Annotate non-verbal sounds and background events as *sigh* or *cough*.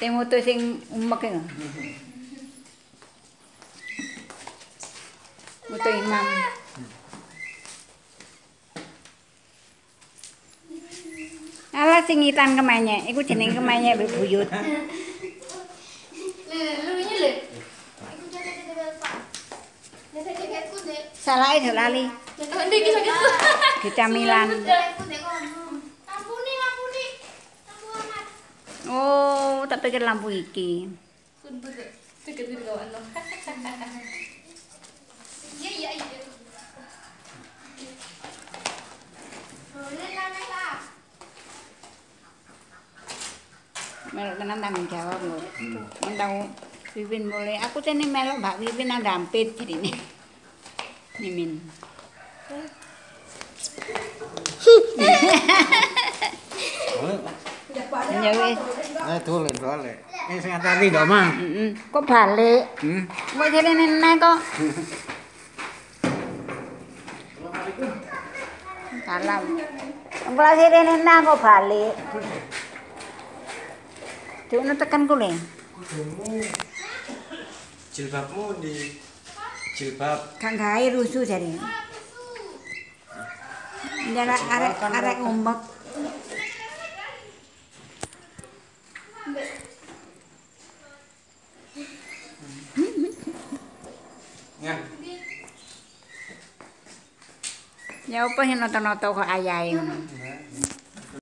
temu tuh sing umek lho. Mutu imam. Ala sing itan iku jeneng kemenyek mbek buyut. Salah itu lali. Dicamilan. Tak pikir lampu iki. Iya, iya, iya. Melok tenan tanggung jawab lho. Mun tau Wiwin mulai aku tene melok Mbak Wiwin nang dampit jarine. Mimin. *laughs* Ya wis. Eh dolen. Eh sing antari ndok Mang. Heeh. Kok balik? Hmm. Kok jarine nene kok. Salam. Engko sirene nene kok balik. Dene tekan kule. Jilbabmu di jilbab Kang gawe rusuh jarine. Njara arek arek ngumbek. Ya. Ya apa sing nata-nata kok ayahe ngono. Ya